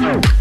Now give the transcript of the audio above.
no